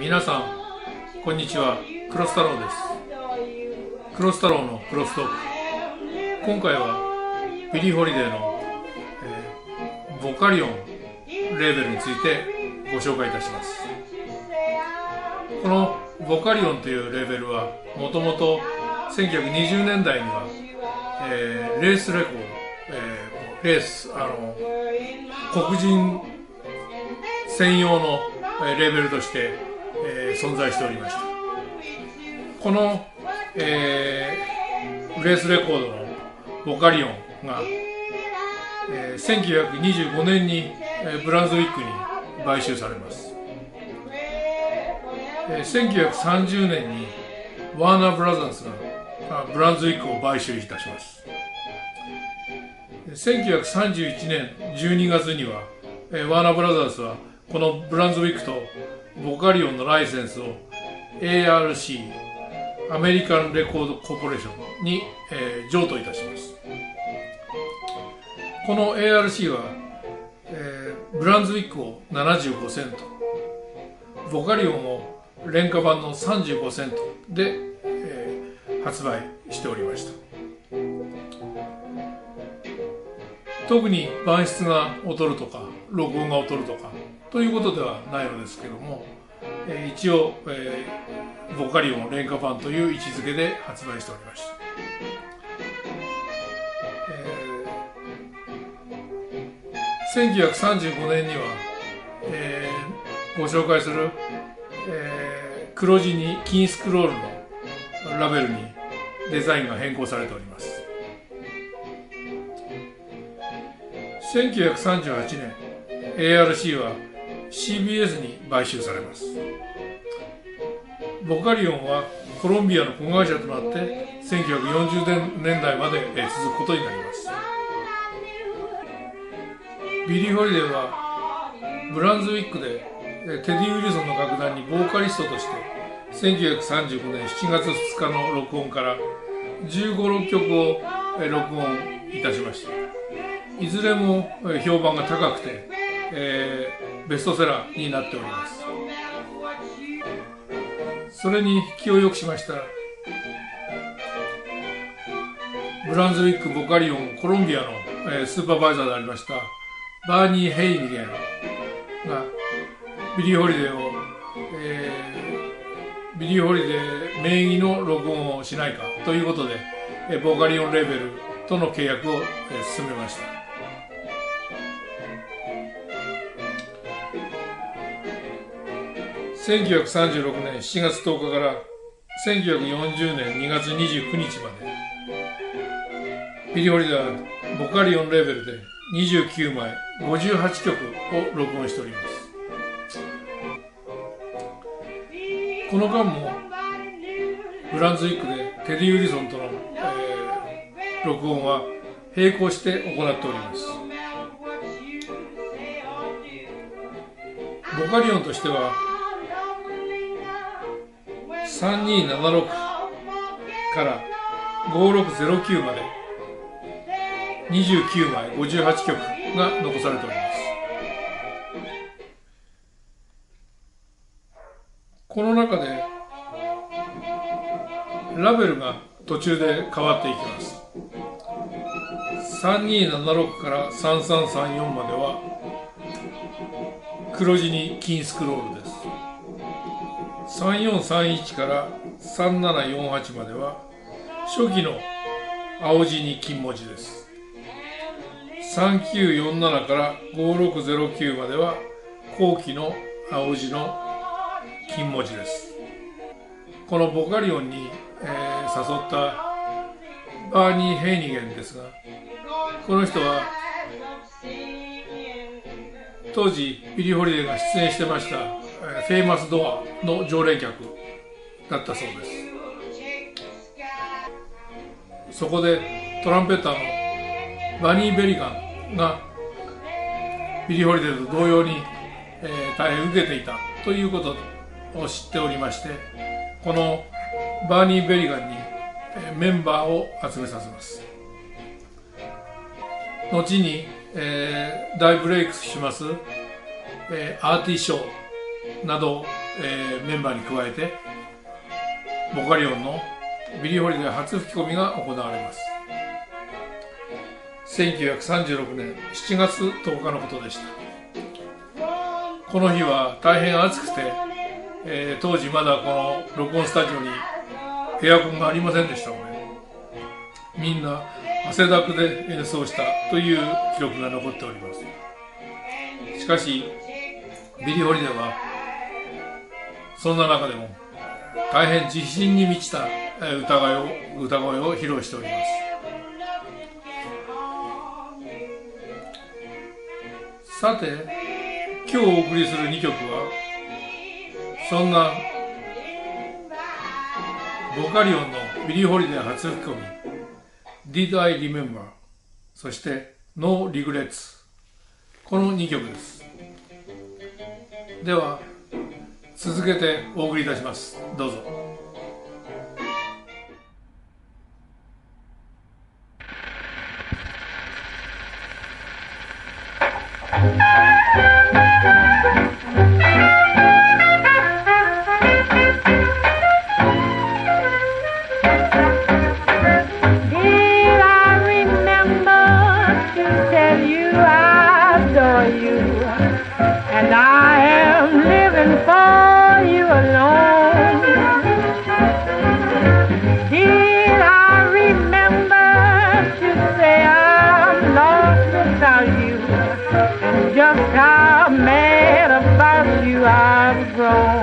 皆さんこんにちは。黒洲太郎です。黒洲太郎の Cross Talk。今回はビリー・ホリデーの、えーボカリオンレーベルについてご紹介いたします。このボカリオンというレーベルはもともと1920年代には、えーレースレコード、えーレースあの黒人専用のえーレーベルとして、存在しておりました。この、えーレースレコードのボカリオンが、えー1925年に、えーブランズウィックに買収されます、えー1930年にワーナーブラザーズがブランズウィックを買収いたします。1931年12月には、えーワーナーブラザーズはこのブランズウィックとボカリオンのライセンスを ARC アメリカンレコードコーポレーションに、えー譲渡いたします。この ARC は、えーブランズウィックを75セントボカリオンを廉価版の35セントで、えー発売しておりました。特に板質が劣るとか録音が劣るとかということではないのですけども、え一応、えーボカリオン廉価版という位置づけで発売しておりました、えー1935年には、えーご紹介する、えー黒地に金スクロールのラベルにデザインが変更されております。1938年 ARC は CBS に買収されます。ボカリオンはコロンビアの子会社となって1940年代まで続くことになります。ビリー・ホリデーはブランズウィックでテディ・ウィルソンの楽団にボーカリストとして1935年7月2日の録音から1 5 6曲を録音いたしました。いずれも評判が高くて、えーベストセラーになっております。それに気を良くしました。ブランズウィック・ボカリオンコロンビアの、えースーパーバイザーでありましたバーニー・ヘイニゲンがビリー・ホリデーを、えービリー・ホリデー名義の録音をしないかということで、えーボーカリオンレーベルとの契約を、えー進めました。1936年7月10日から1940年2月29日まで。ビリ・ホリデーボカリオンレベルで29枚58曲を録音しております。この間もブランズウィックでテディ・ウィルソンとの、えー録音は並行して行っております。ボカリオンとしては3276から5609まで29枚58曲が残されております。この中でラベルが途中で変わっていきます。3276から3334までは黒地に金スクロールです。3431から3748までは初期の青地に金文字です。3947から5609までは後期の青字の金文字です。このボカリオンに、えー誘ったバーニー・ヘイニゲンですがこの人は当時ビリー・ホリデーが出演してました、フェイマス・ドアの常連客だったそうです。そこでトランペッターのバニー・ベリガンがビリー・ホリデーと同様に、えー大変受けていたということを知っておりましてこのバーニー・ベリガンに、メンバーを集めさせます。後に、えー大ブレイクします、えーアーティ・ショーなど、えー、メンバーに加えてボカリオンのビリー・ホリデー初吹き込みが行われます。1936年7月10日のことでした。この日は大変暑くて、えー、当時まだこの録音スタジオにエアコンがありませんでしたのでみんな汗だくで演奏したという記録が残っております。しかしビリー・ホリデーはそんな中でも大変自信に満ちた歌声を歌声を披露しております。さて今日お送りする2曲はそんなボカリオンのビリー・ホリデー初吹き込み Did I Remember そして No Regrets この2曲です。では続けてお送りいたします。どうぞ。know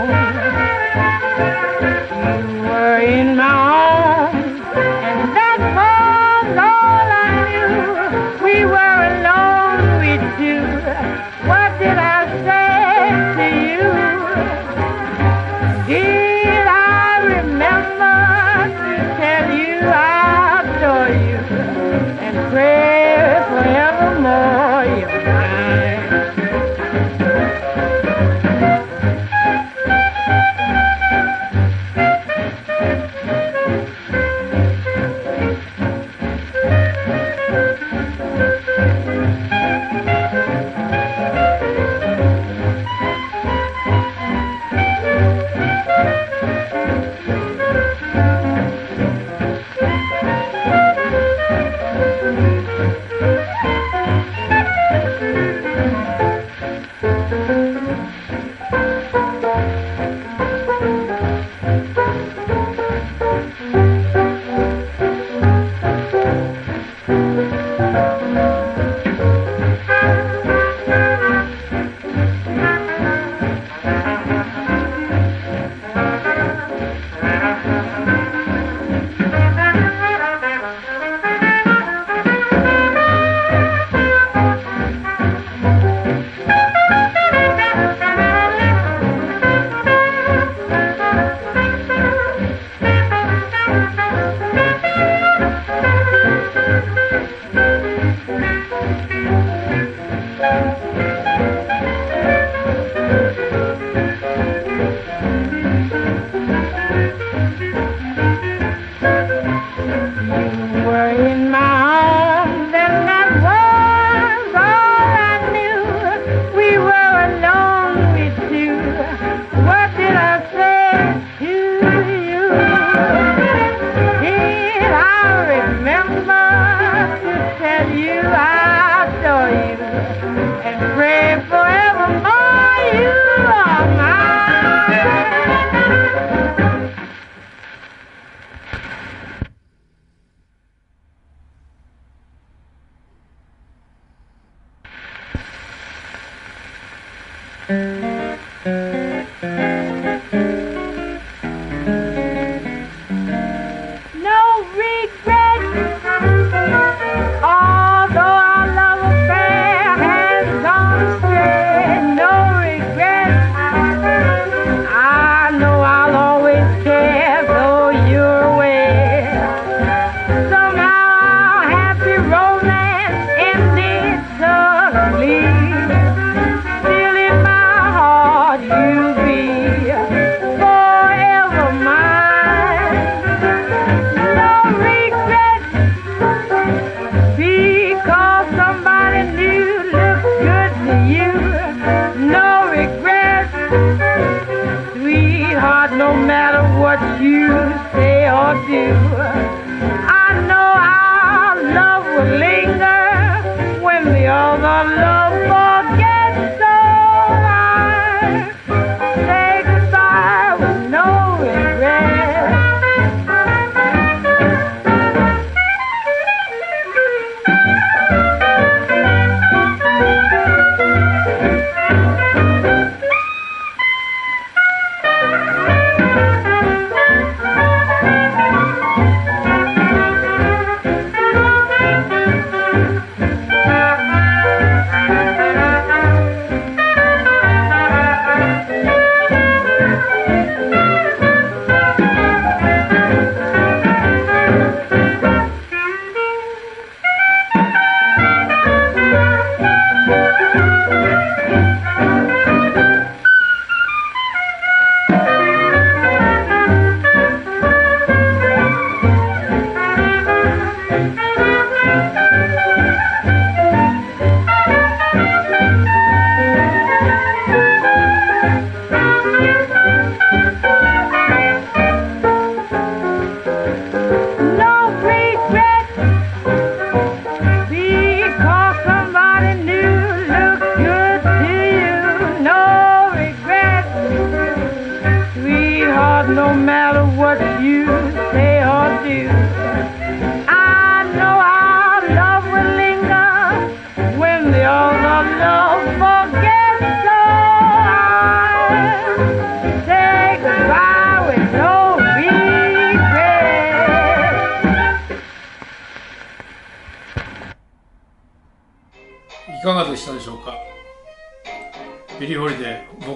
forget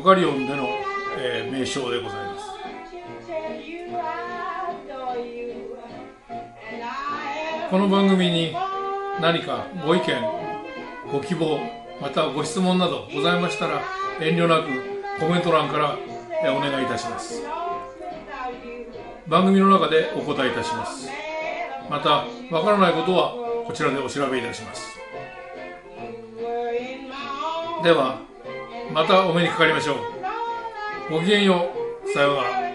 カリオンでの、えー名称でございます。この番組に何かご意見ご希望またご質問などございましたら遠慮なくコメント欄からお願いいたします。番組の中でお答えいたします。またわからないことはこちらでお調べいたします。ではまたお目にかかりましょう。ごきげんよう。さようなら。